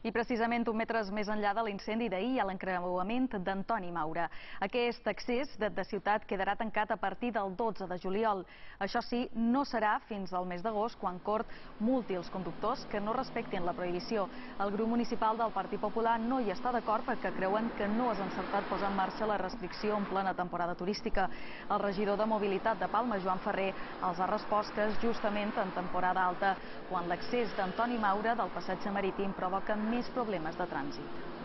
I precisament un metres més enllà de l'incendi d'ahir a l'encreuament d'Antoni Maura. Aquest accés de, de ciutat quedarà tancat a partir del 12 de juliol. Això sí, no serà fins al mes d'agost quan Cort multi els conductors que no respectin la prohibició. El grup municipal del Partit Popular no hi està d'acord perquè creuen que no és encertat posar en marxa la restricció en plena temporada turística. El regidor de Mobilitat de Palma, Joan Ferrer, els ha respost que és justament en temporada alta quan l'accés d'Antoni Maura del passatge marítim provoca més problemes de trànsit.